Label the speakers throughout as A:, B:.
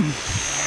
A: Mm.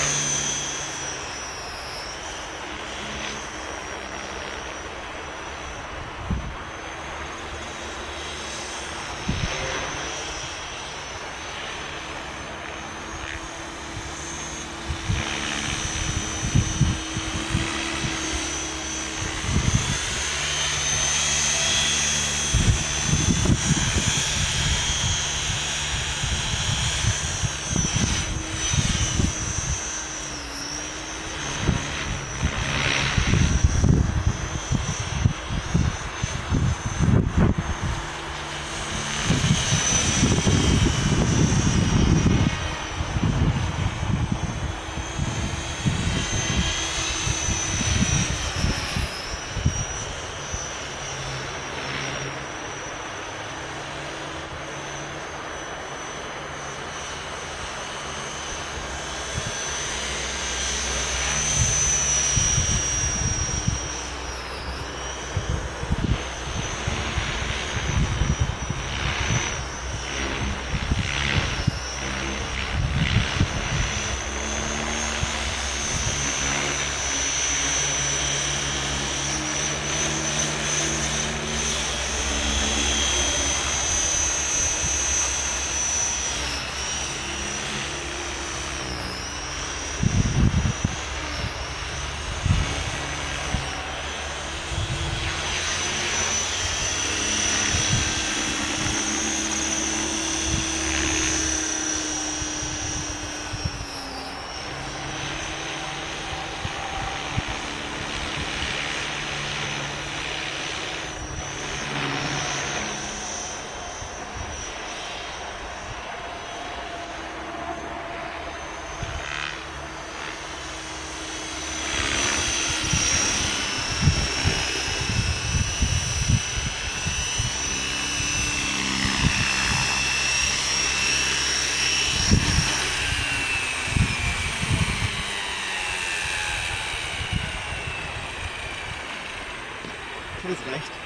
A: absolutes Recht.